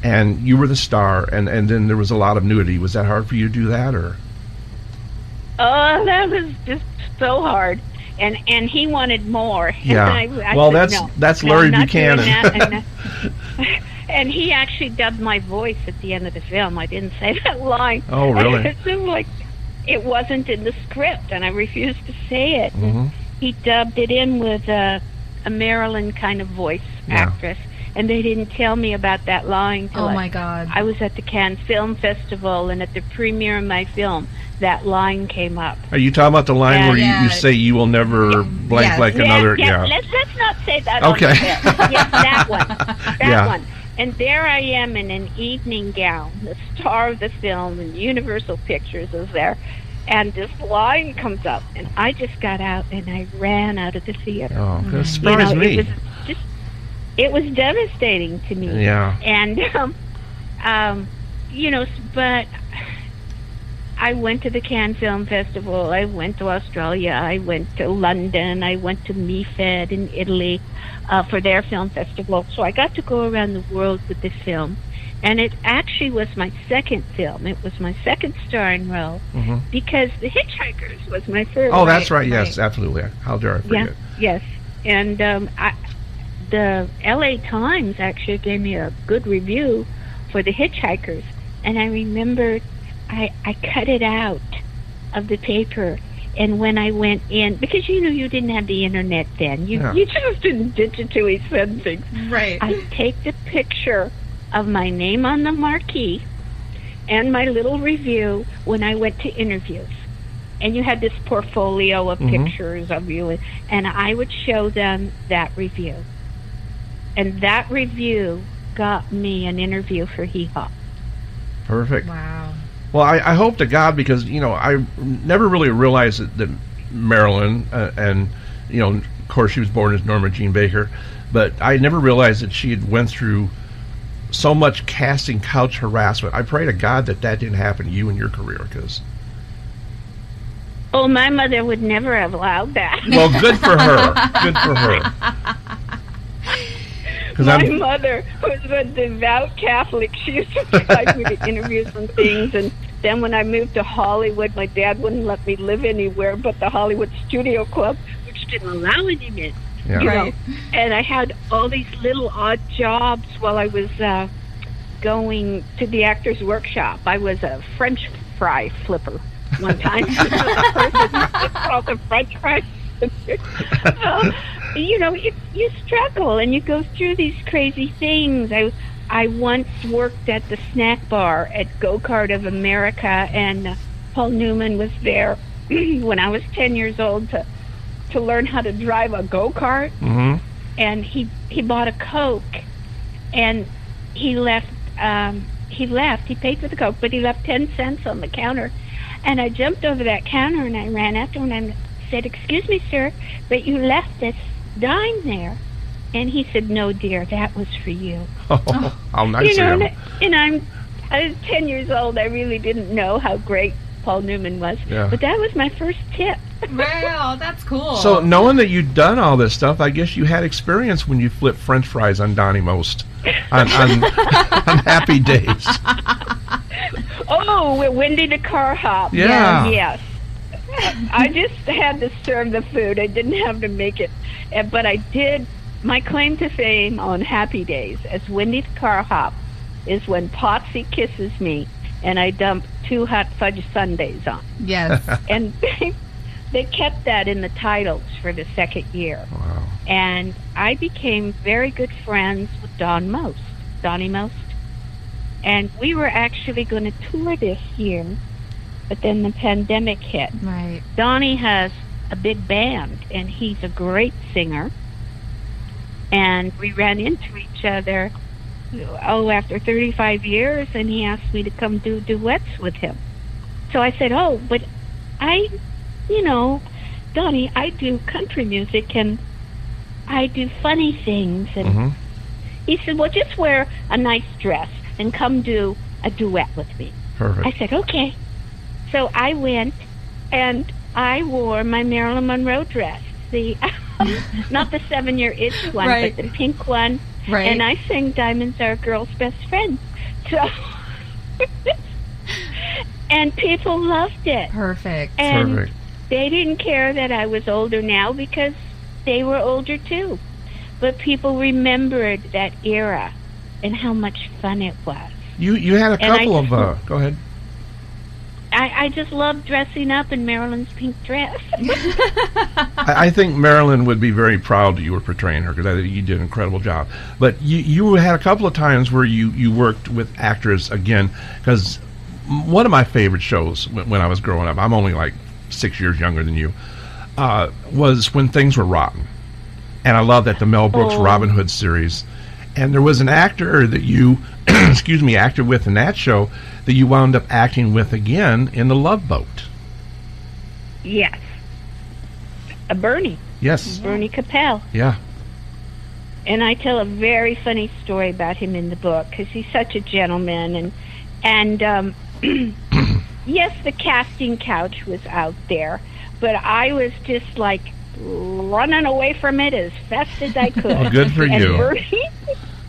and you were the star and, and then there was a lot of nudity was that hard for you to do that or Oh, that was just so hard. And and he wanted more. *laughs* Yeah. And I, I Well, said, that's- no, that's Larry I'm not doing Buchanan. that. And, uh, *laughs* and he actually dubbed my voice at the end of the film. I didn't say *laughs* that line. Oh, really? It seemed like it wasn't in the script, and I refused to say it. hmm He dubbed it in with a, a Marilyn kind of voice Yeah. actress, and they didn't tell me about that line till Oh I- my God. I was at the Cannes Film Festival, and at the premiere of my film, that line came up. are you talking about the line Yeah. where you, you say you will never blank Yes. like yeah, another yeah, yeah, Let's let's not say that. Okay. On yes, that one. *laughs* That Yeah. one. And there I am in an evening gown, the star of the film, and Universal Pictures is there. And this line comes up, and I just got out and I ran out of the theater. oh that You surprised know, me it was just, it was devastating to me. yeah And, um, um, you know, but I went to the Cannes Film Festival. I went to Australia. I went to London. I went to MIFED in Italy uh, for their film festival. So I got to go around the world with this film. And it actually was my second film. It was my second starring role hmm because The Hitchhikers was my first. oh that's right, yes absolutely how dare I forget Yeah, yes. And um, I, the LA Times actually gave me a good review for The Hitchhikers. And I remember I I cut it out of the paper. And when I went in, because you know you didn't have the internet then, you Yeah. you just didn't digitally send things. Right. I take the picture of my name on the marquee and my little review when I went to interviews. And you had this portfolio of Mhm. pictures of you, and I would show them that review. And that review got me an interview for Hee Haw. Perfect. wow. Well, I, I hope to God because you know I never really realized that, that Marilyn uh, and you know of course she was born as Norma Jean Baker, but I never realized that she had went through so much casting couch harassment. I pray to God that that didn't happen to you in your career because Oh, my mother would never have allowed that. well, good for her, good for her. *laughs* My I'm mother was a devout Catholic. She used to drive me to interviews and things. And then when I moved to Hollywood, my dad wouldn't let me live anywhere but the Hollywood Studio Club, which didn't allow him in. yeah. You Right. know, and I had all these little odd jobs while I was uh, going to the actors' workshop. I was a French fry flipper one time. it's *laughs* called the French fry. *laughs* Uh, you know, you, you struggle and you go through these crazy things. I I once worked at the snack bar at Go Kart of America, and Paul Newman was there *clears throat* when I was ten years old to to learn how to drive a go kart hmm and he he bought a coke and he left um he left. He paid for the coke but he left 10 cents on the counter. And i jumped over that counter and i ran after him and I said excuse me sir but you left this dime there and he said no dear that was for you *laughs* Oh, how nice you know of and, him. and i'm i was 10 years old i really didn't know how great paul newman was Yeah. but that was my first tip *laughs* Wow, that's cool. So knowing that you'd done all this stuff, I guess you had experience when you flipped French fries on Donnie Most on, on, *laughs* on Happy Days. Oh, with Wendy the car hop. Yeah. Yes. I just had to serve the food. I didn't have to make it. But I did. My claim to fame on Happy Days as Wendy the car hop is when Potsy kisses me and I dump two hot fudge sundaes on. yes. *laughs* And they, they kept that in the titles for the second year. Wow. And I became very good friends with Don Most, Donnie Most. And we were actually going to tour this year, but then the pandemic hit. Right. Donnie has a big band, and he's a great singer. And we ran into each other, oh, after 35 years, and he asked me to come do duets with him. So I said, oh, but I, you know, Donnie, I do country music and I do funny things. And hmm he said, well, just wear a nice dress and come do a duet with me. Perfect. I said, okay. So I went and I wore my Marilyn Monroe dress. The *laughs* *laughs* not the seven year itch one, Right. but the pink one. Right. And I sang Diamonds Are a Girl's Best Friend. So *laughs* and people loved it. Perfect. And Perfect. they didn't care that I was older now because they were older too. But people remembered that era and how much fun it was. You you had a And I couple of uh, go ahead. I, I just love dressing up in Marilyn's pink dress. *laughs* I, I think Marilyn would be very proud that you were portraying her because you did an incredible job. But you you had a couple of times where you you worked with actors again because one of my favorite shows when, when I was growing up. I'm only like six years younger than you. Uh, was when things were rotten, and I love that the Mel Brooks Oh. Robin Hood series. And there was an actor that you, *clears throat* excuse me, acted with in that show that you wound up acting with again in the Love Boat. yes. A Bernie, Yes, Bernie Kopell. yeah. And I tell a very funny story about him in the book because he's such a gentleman. And, and um, *clears throat* *clears throat* yes, the casting couch was out there, but I was just like running away from it as fast as I *laughs* could. Well, good for and you. Bernie,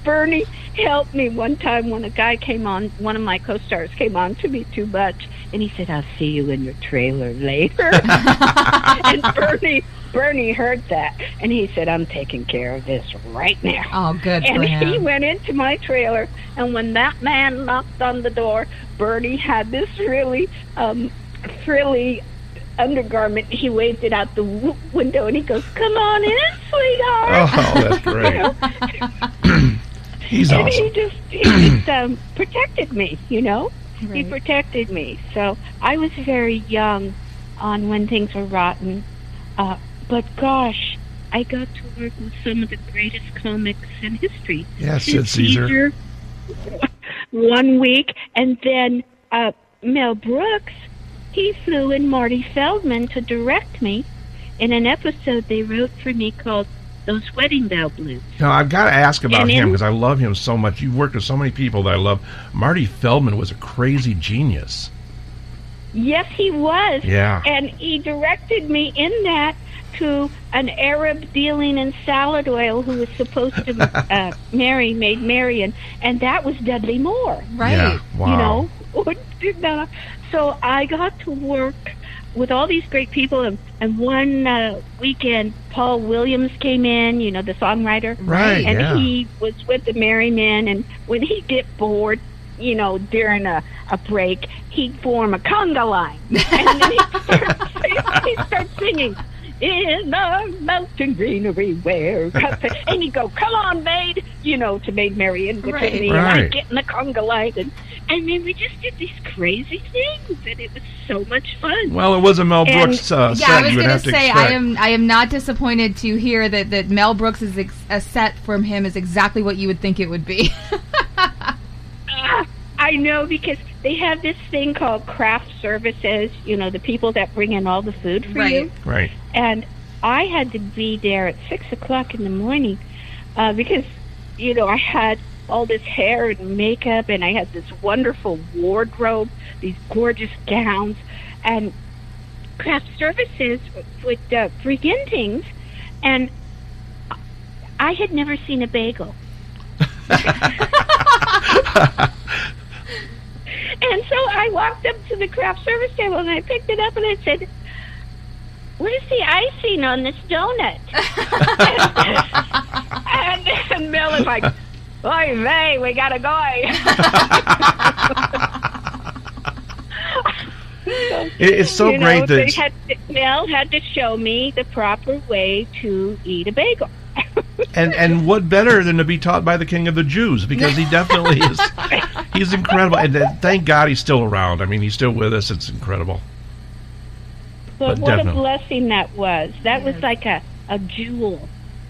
Bernie helped me one time when a guy came on, one of my co-stars came on to me too much, and he said, "I'll see you in your trailer later." *laughs* and Bernie Bernie heard that, and he said, "I'm taking care of this right now." Oh, good and for he went into my trailer, and when that man knocked on the door, Bernie had this really um, frilly undergarment. He waved it out the w- window, and he goes, "Come on in, sweetheart." Oh, that's great. *laughs* *clears throat* He's and awesome. he just he *clears throat* just um, protected me, you know. He protected me. So I was very young on when things were rotten. Uh, but gosh, I got to work with some of the greatest comics in history. Yeah, Sid Caesar. *laughs* One week, and then uh, Mel Brooks, he flew in Marty Feldman to direct me in an episode they wrote for me called "Those Wedding Bell Blues." Now I've got to ask about And him because I love him so much. You've worked with so many people that I love. Marty Feldman was a crazy genius. Yes, he was. Yeah. And he directed me in that to an Arab dealing in salad oil who was supposed to *laughs* uh, marry Maid Marian, and that was Dudley Moore. Right. Yeah. Wow. You know, Or did not- so I got to work with all these great people, and, and one uh, weekend Paul Williams came in, you know, the songwriter, Right, and yeah. he was with the Merry Men, and when he'd get bored, you know, during a, a break, he'd form a conga line, *laughs* and then he'd start, he'd start singing. In the mountain greenery where, and he'd go, "Come on, maid," you know, to Maid Marian with Right. me, and Right. I'd get in the conga line, and I mean, we just did these crazy things, and it was so much fun. Well, it was a Mel And- Brooks uh, Yeah. I was going have to to say. I am I am not disappointed to hear that that Mel Brooks is ex- a set from him is exactly what you would think it would be. *laughs* Ah, I know because they have this thing called craft services. You know, the people that bring in all the food for Right. you. Right. and I had to be there at six o'clock in the morning uh, because you know I had all this hair and makeup, and I had this wonderful wardrobe, these gorgeous gowns, and craft services would uh, bring and I had never seen a bagel. *laughs* And so I walked up to the craft service table and I picked it up and I said, Where's the icing on this donut? *laughs* *laughs* and, and Mel is like, Oy vey, we gotta go. *laughs* It- it's so you know, great they that had, Mel had to show me the proper way to eat a bagel. *laughs* and and what better than to be taught by the King of the Jews because he definitely is. *laughs* He's incredible, and thank God he's still around. I mean, he's still with us. It's incredible. But, But what definitely. a blessing that was. That was like a, a jewel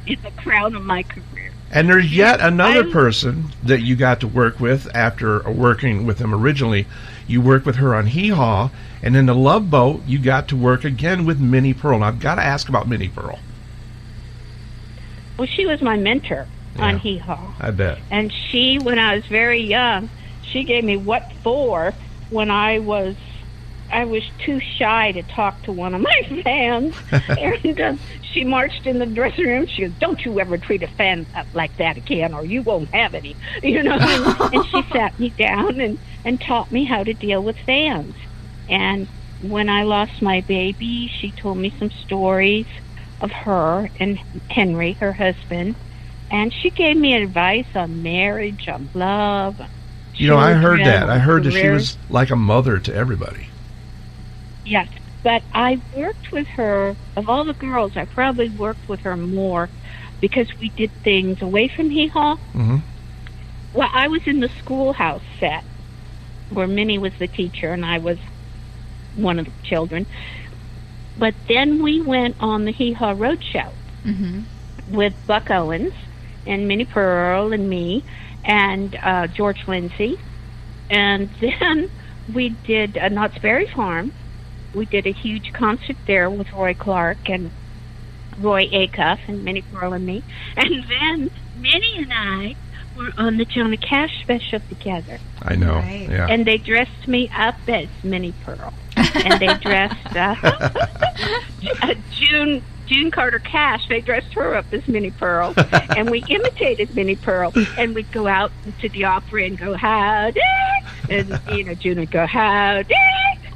in the crown of my career. And there's yet another I- person that you got to work with after working with him originally. You worked with her on Hee Haw, and in the Love Boat, you got to work again with Minnie Pearl. And I've got to ask about Minnie Pearl. Well, she was my mentor Yeah. on Hee Haw. I bet. And she, when I was very young, she gave me what for when I was I was too shy to talk to one of my *laughs* fans. and uh, she marched in the dressing room. She goes, "Don't you ever treat a fan like that again, or you won't have any." *laughs* You know. and she *laughs* sat me down and and taught me how to deal with fans. And when I lost my baby, she told me some stories of her and Henry, her husband. And she gave me advice on marriage, on love. on You know, I heard that. I heard that she was like a mother to everybody. Yes, but I worked with her. Of all the girls, I probably worked with her more because we did things away from Hee Haw. hmm Well, I was in the schoolhouse set where Minnie was the teacher and I was one of the children. But then we went on the Hee Haw Road Show hmm with Buck Owens and Minnie Pearl and me and uh, George Lindsay. And *laughs* then we did uh, Knott's Berry Farm. We did a huge concert there with Roy Clark and Roy Acuff and Minnie Pearl and me. *laughs* And then Minnie and I were on the Johnny Cash special together. I know. Right. Yeah. And they dressed me up as Minnie Pearl. and they *laughs* dressed uh, *laughs* uh, June June Carter Cash. They dressed her up as Minnie Pearl, and we imitated Minnie Pearl. And we'd go out to the opera and go howdy, and you know June would go howdy,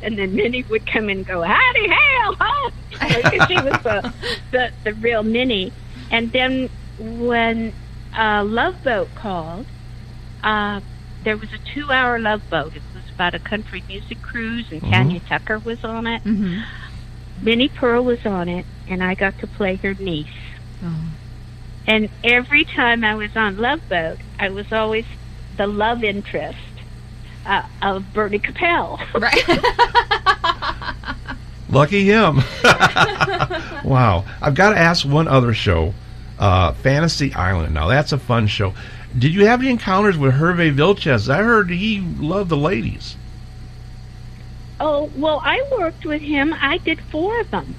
and then Minnie would come in and go howdy hail, howdy. because she was the, the the real Minnie. And then when uh, Love Boat called, uh, there was a two-hour Love Boat. It was about a country music cruise, and Tanya Tucker was on it. hmm Minnie Pearl was on it, and I got to play her niece. Oh. And every time I was on Love Boat, I was always the love interest uh, of Bernie Kopell. Right. *laughs* Lucky him. *laughs* wow. I've got to ask one other show, uh, Fantasy Island. Now, that's a fun show. Did you have any encounters with Hervé Villechaize? I heard he loved the ladies. Oh, well, I worked with him. I did four of them.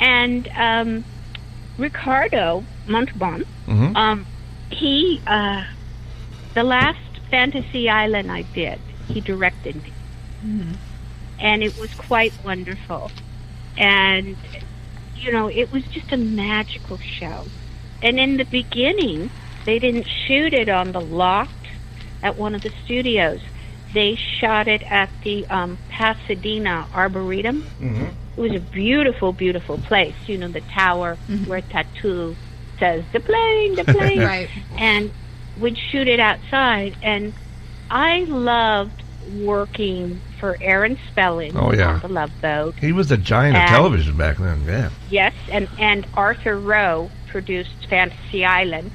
And um, Ricardo Montalban, hmm um, he, uh, the last Fantasy Island I did, he directed me. Mhm. And it was quite wonderful. And, you know, it was just a magical show. And in the beginning, they didn't shoot it on the loft at one of the studios. They shot it at the um, Pasadena Arboretum. hmm It was a beautiful, beautiful place. You know, the tower Mhm. where Tattoo says, the plane, the *laughs* plane. right. And we'd shoot it outside. And I loved working for Aaron Spelling Oh, yeah. on the Love Boat. He was the giant of television back then. Yeah. Yes, and, and Arthur Rowe produced Fantasy Island.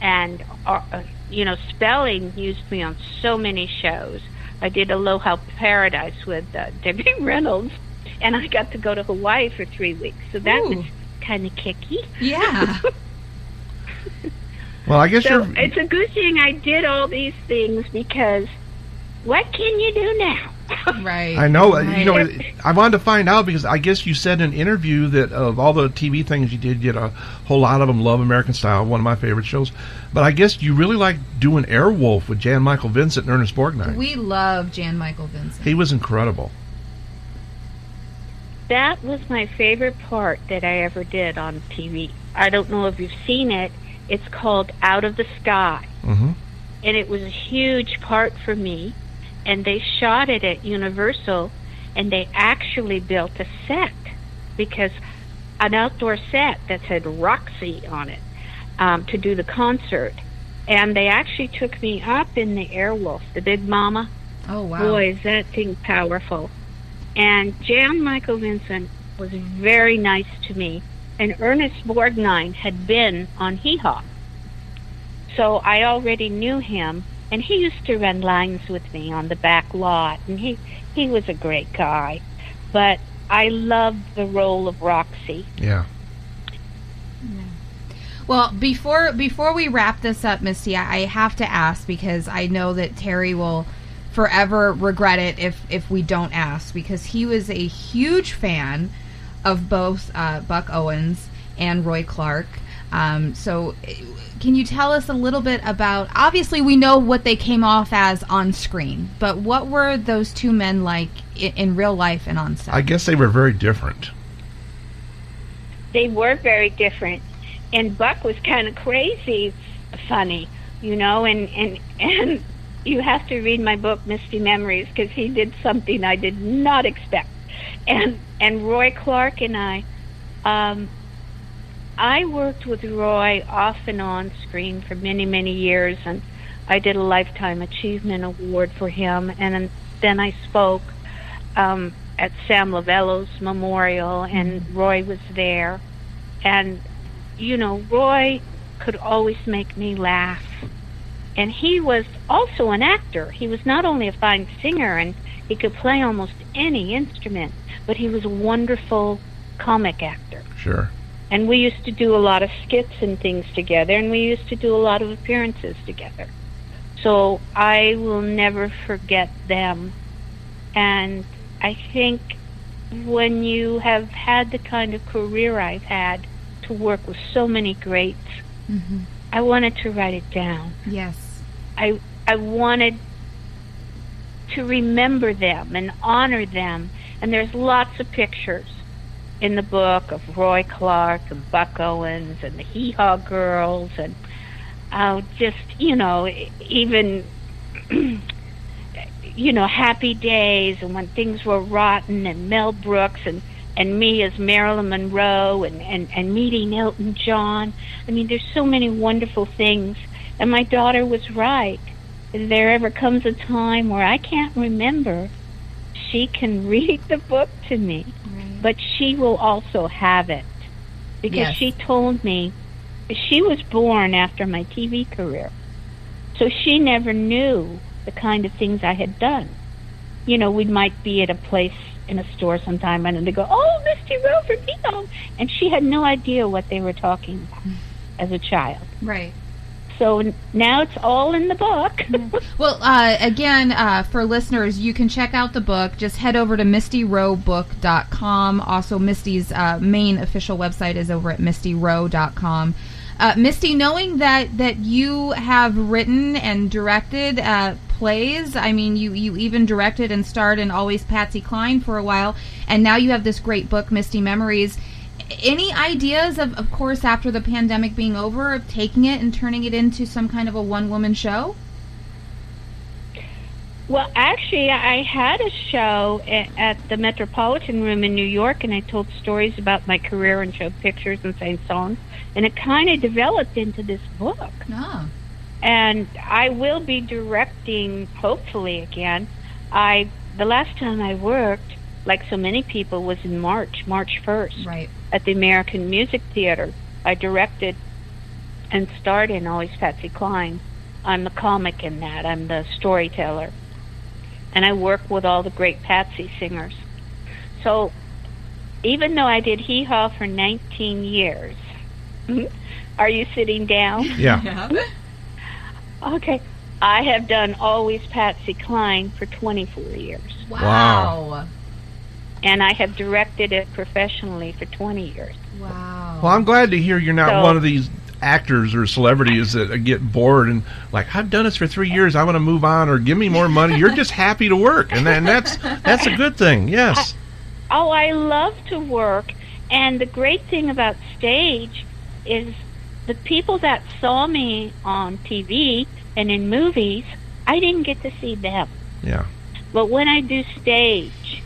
And, uh, uh, you know, Spelling used me on so many shows. I did Aloha Paradise with uh, *laughs* Debbie Reynolds, and I got to go to Hawaii for three weeks. So that Ooh. was kind of kicky. Yeah. *laughs* Well, I guess So you're. it's a good thing I did all these things because what can you do now? *laughs* Right. I know. uh, You know, I wanted to find out because I guess you said in an interview that of all the TV things you did, you did a whole lot of them. Love American Style, one of my favorite shows. But I guess you really like doing Airwolf with Jan Michael Vincent and Ernest Borgnine. We love Jan Michael Vincent. he was incredible. That was my favorite part that I ever did on TV. I don't know if you've seen it. It's called Out of the Sky. hmm And it was a huge part for me. And they shot it at Universal and they actually built a set because an outdoor set that said Roxy on it um, to do the concert. And they actually took me up in the Airwolf, the Big Mama. oh wow. Boy, is that thing powerful. And Jan Michael Vincent was very nice to me. And Ernest Borgnine had been on Hee Haw. So I already knew him. And he used to run lines with me on the back lot. And he, he was a great guy. But I loved the role of Roxy. Yeah. Well, before before we wrap this up, Misty, I, I have to ask because I know that Terry will forever regret it if if we don't ask because he was a huge fan of both uh, Buck Owens and Roy Clark. Um, so, can you tell us a little bit about? Obviously, we know what they came off as on screen, but what were those two men like in, in real life and on set? I guess they were very different. they were very different. And Buck was kind of crazy, funny, you know. And and and *laughs* you have to read my book, Misty Memories, because he did something I did not expect. And and Roy Clark and I, um, I worked with Roy off and on screen for many many years, and I did a lifetime achievement award for him. And then, I spoke um, at Sam Lovullo's memorial, and Roy was there. And, you know, Roy could always make me laugh. And he was also an actor. He was not only a fine singer, and he could play almost any instrument, but he was a wonderful comic actor. Sure. And we used to do a lot of skits and things together, and we used to do a lot of appearances together. So I will never forget them. And I think when you have had the kind of career I've had to work with so many greats, hmm I wanted to write it down. Yes. I I wanted to remember them and honor them. And there's lots of pictures in the book of Roy Clark and Buck Owens and the Hee Haw Girls and uh, just you know even *clears throat* you know Happy Days and when things were rotten and Mel Brooks and and me as Marilyn Monroe and, and, and meeting Elton John. I mean, there's so many wonderful things. And my daughter was right. If there ever comes a time where I can't remember, she can read the book to me, Right. but she will also have it. Because Yes. she told me she was born after my TV career. So she never knew the kind of things I had done. You know, we might be at a place in a store sometime and they go, Oh, Misty Rowe from Eon and she had no idea what they were talking about hmm. as a child. Right. So now it's all in the book. *laughs* Well, uh, again, uh, for listeners, you can check out the book. Just head over to mistyrowebook.com. Also, Misty's uh, main official website is over at mistyrowe.com. Uh, Misty, knowing that, that you have written and directed uh, plays, I mean, you, you even directed and starred in Always Patsy Cline for a while, and now you have this great book, Misty Memories. Any ideas of, of course, after the pandemic being over, of taking it and turning it into some kind of a one woman show? Well, actually, I had a show at the Metropolitan Room in New York, and I told stories about my career and showed pictures and sang songs, and it kind of developed into this book. No. And I will be directing, hopefully again. I the last time I worked, like so many people, was in March, March first, Right. At the American Music Theater. I directed and starred in Always Patsy Cline. I'm the comic in that. I'm the storyteller. And I work with all the great Patsy singers. So even though I did Hee Haw for 19 years, *laughs* are you sitting down? Yeah. *laughs* Okay. I have done Always Patsy Cline for 24 years. Wow. And I have directed it professionally for 20 years. Wow. Well, I'm glad to hear you're not So- one of these actors or celebrities that uh, get bored and like I've done this for three years. I want to move on or give me more money. You're just *laughs* happy to work, and, then that's that's a good thing. Yes. Oh, I love to work. And the great thing about stage is the people that saw me on TV and in movies, I didn't get to see them. Yeah. But when I do stage,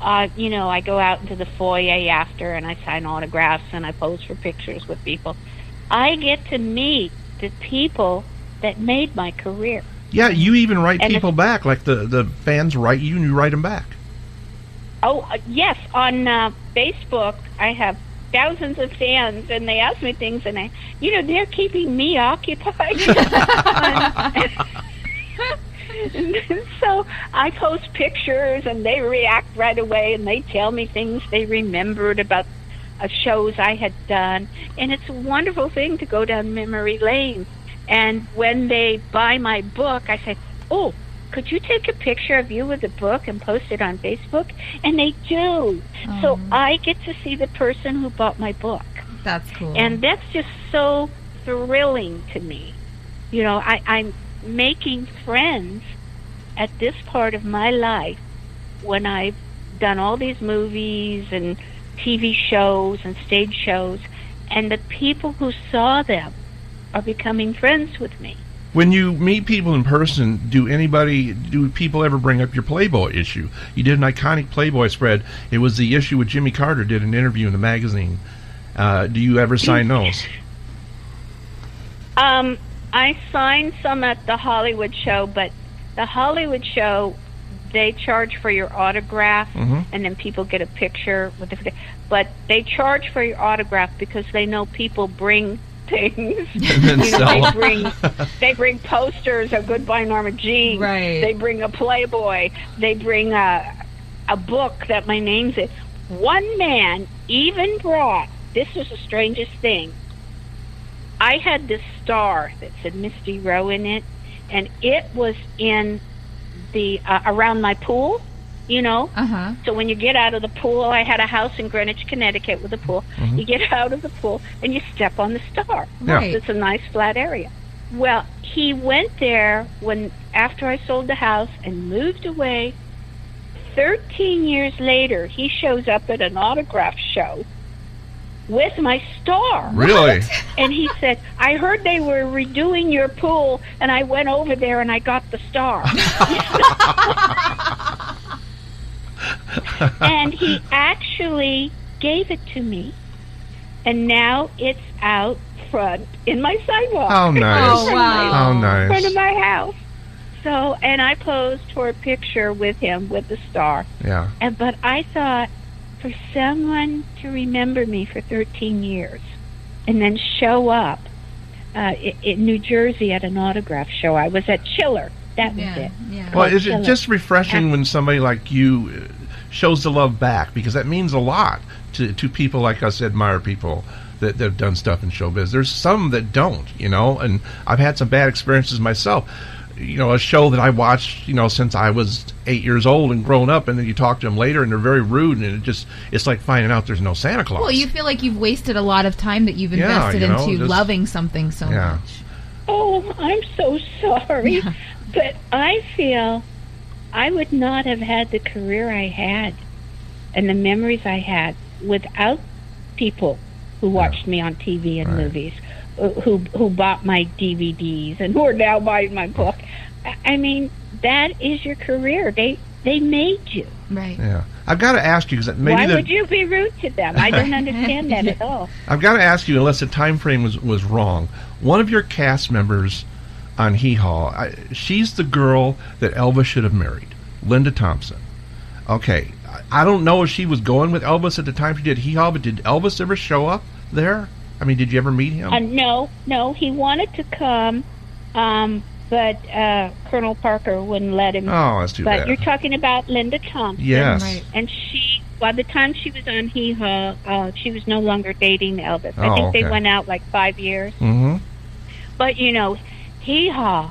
uh, you know, I go out into the foyer after and I sign autographs and I pose for pictures with people. I get to meet the people that made my career. Yeah. You even write And people back, like the the fans write you, and you write them back. Oh, uh, yes, on uh, Facebook, I have thousands of fans, and they ask me things, and I, you know, they're keeping me *laughs* occupied. *laughs* *laughs* so I post pictures, and they react right away, and they tell me things they remembered about uh, shows I had done, and it's a wonderful thing to go down memory lane. And when they buy my book, I say, "Oh, could you take a picture of you with the book and post it on Facebook?" And they do. So Oh. I get to see the person who bought my book. That's cool. And that's just so thrilling to me. You know, I, I'm making friends at this part of my life when I've done all these movies and TV shows and stage shows, and the people who saw them are becoming friends with me. When you meet people in person, do anybody, do people ever bring up your Playboy issue? You did an iconic Playboy spread. It was the issue with Jimmy Carter did an interview in the magazine. Uh, do you ever sign those? Um, I signed some at the Hollywood show, but the Hollywood show they charge for your autograph, Mhm. and then people get a picture with the. But they charge for your autograph because they know people bring *laughs* things. *laughs* And then you know, sell they 'em. bring *laughs* they bring posters of Goodbye Norma Jean. Right. They bring a Playboy. They bring a a book that my name's in. One man even brought. This was the strangest thing. I had this star that said Misty Rowe in it, and it was in the uh, around my pool. You know, uh huh. so when you get out of the pool, I had a house in Greenwich, Connecticut with a pool. Mhm. You get *laughs* out of the pool and you step on the star. Right. It's a nice flat area. Well, he went there when after I sold the house and moved away. Thirteen years later, he shows up at an autograph show with my star. Really? And he said, I heard they were redoing your pool, and I went over there and I got the star. *laughs* and he actually gave it to me, and now it's out front in my sidewalk. Oh, *laughs* nice. Oh, wow. Oh, in front of my house. So, and I posed for a picture with him with the star. Yeah. And but I thought for someone to remember me for 13 years and then show up uh, i- in New Jersey at an autograph show. I was at Chiller. That was Yeah, it. yeah. Well, is Kill it it. just refreshing when somebody like you uh, shows the love back? Because that means a lot to, to people like us admire people that, that have done stuff in showbiz. There's some that don't, you know, and I've had some bad experiences myself. You know, a show that I watched, you know, since I was eight years old and grown up, and then you talk to them later and they're very rude, and it just, it's like finding out there's no Santa Claus. Well, you feel like you've wasted a lot of time that you've Yeah, invested you know, into just- loving something so Yeah. much. Oh, I'm so sorry. Yeah. But I feel I would not have had the career I had and the memories I had without people who watched me on TV and Right. movies, who who bought my DVDs and who are now buying my book. I- I mean, that is your career. They they made you. Right. yeah. I've got to ask you, because maybe Why the, would you be rude to them? I don't understand that at all. *laughs* I've got to ask you, unless the time frame was, was wrong, one of your cast members on Hee Haw, I, she's the girl that Elvis should have married, Linda Thompson. Okay, I, I don't know if she was going with Elvis at the time she did Hee Haw, but did Elvis ever show up there? I mean, did you ever meet him? Uh, no, no, he wanted to come, um, but uh, Colonel Parker wouldn't let him. oh, that's too but bad. you're talking about Linda Thompson. yes. Right. And she, by the time she was on Hee Haw, uh, she was no longer dating Elvis. I Oh, think okay. they went out like five years. Mm-hmm. But you know, Hee Haw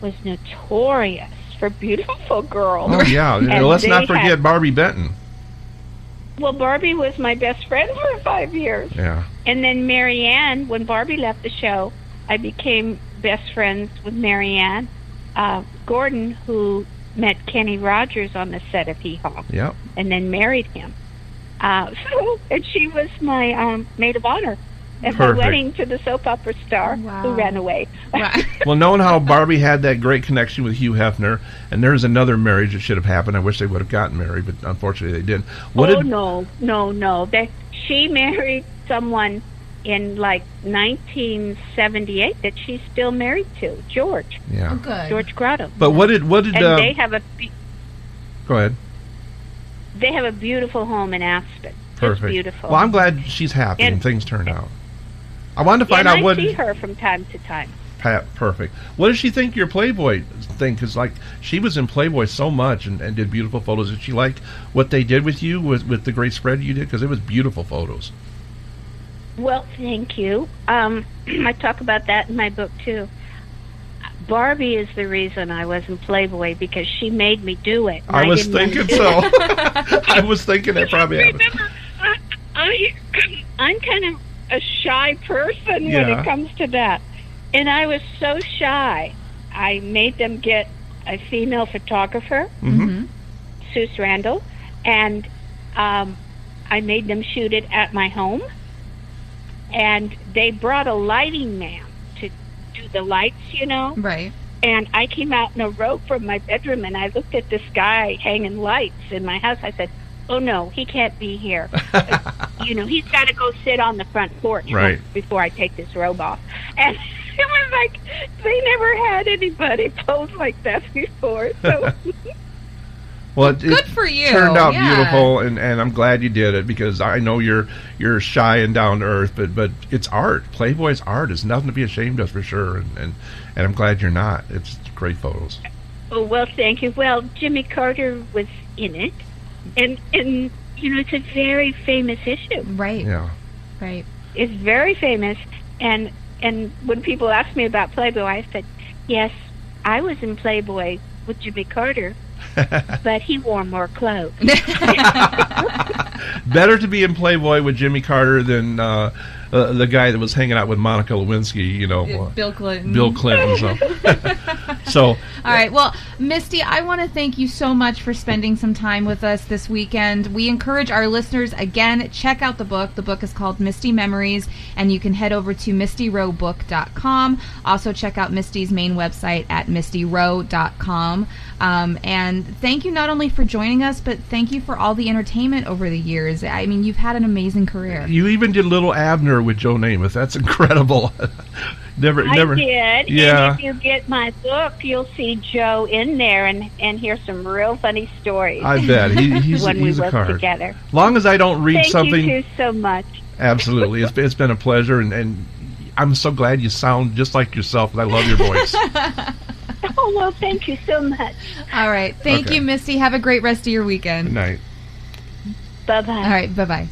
was notorious for beautiful girls. Oh, yeah. *laughs* And Let's they not had- forget Barbi Benton. Well, Barbi was my best friend for five years. Yeah. And then Marianne, when Barbi left the show, I became best friends with Marianne uh, Gordon, who met Kenny Rogers on the set of Hee Haw Yep. and then married him. Uh, *laughs* so, and she was my um, maid of honor at my wedding to the soap opera star Wow. who ran away. Right. *laughs* Well, knowing how Barbi had that great connection with Hugh Hefner, and there's another marriage that should have happened. I wish they would have gotten married, but unfortunately they didn't. What oh did no, no, no! They, she married someone in like 1978 that she's still married to, George, yeah? Oh, good. George Gradow. But what did what did and uh, they have a be- go ahead? they have a beautiful home in Aspen. Just Perfect. beautiful. Well, I'm glad she's happy and, And- things turned out. I wanted to find and out I what see her from time to time. Pat. Perfect. What does she think your Playboy thing? Because like she was in Playboy so much and, and did beautiful photos. Did she like what they did with you with with the great spread you did? Because it was beautiful photos. Well, thank you. Um, *clears throat* I talk about that in my book too. Barbi is the reason I was in Playboy because she made me do it. and *laughs* I was thinking so. I was thinking that probably happened. Remember, I, I, I'm kind of a shy person when it comes to that, and I was so shy. I made them get a female photographer, hmm Suze Randall, and um, I made them shoot it at my home. And they brought a lighting man to do the lights, you know. Right. And I came out in a robe from my bedroom and I looked at this guy hanging lights in my house. I said, Oh no, he can't be here. *laughs* you know, he's got to go sit on the front porch Right. before I take this robe off. And *laughs* it was like they never had anybody pose like that before. So *laughs* Well, it, Good it for you, Turned out yeah. beautiful, and, and I'm glad you did it because I know you're you're shy and down to earth, but but it's art. Playboy's art is nothing to be ashamed of for sure, and and, and I'm glad you're not. It's great photos. Oh well, thank you. Well, Jimmy Carter was in it, and and you know it's a very famous issue. Right. Yeah. Right. It's very famous, and and when people ask me about Playboy, I said, yes, I was in Playboy with Jimmy Carter, *laughs* but he wore more clothes. *laughs* *laughs* Better to be in Playboy with Jimmy Carter than uh, uh, the guy that was hanging out with Monica Lewinsky. You know, Bill Clinton. Bill Clinton. So, *laughs* so All right. Well, Misty, I want to thank you so much for spending some time with us this weekend. We encourage our listeners again check out the book. The book is called Misty Memories, and you can head over to mistyrowebook.com. Also, check out Misty's main website at mistyrowe.com. Um, and thank you not only for joining us, but thank you for all the entertainment over the years. I mean, you've had an amazing career. You even did Little Abner with Joe Namath. That's incredible. *laughs* never, I never. did. Yeah. And if you get my book, you'll see Joe in there and, and hear some real funny stories. I bet he, *laughs* he's, when he's we a work card. together. Long as I don't read Thank something, Thank you so much. absolutely, it's, it's been a pleasure, and, and I'm so glad you sound just like yourself. I love your voice. *laughs* *laughs* Oh well, thank you so much. All right. Thank Okay. you, Misty. Have a great rest of your weekend. Good night. Bye bye. All right. Bye bye.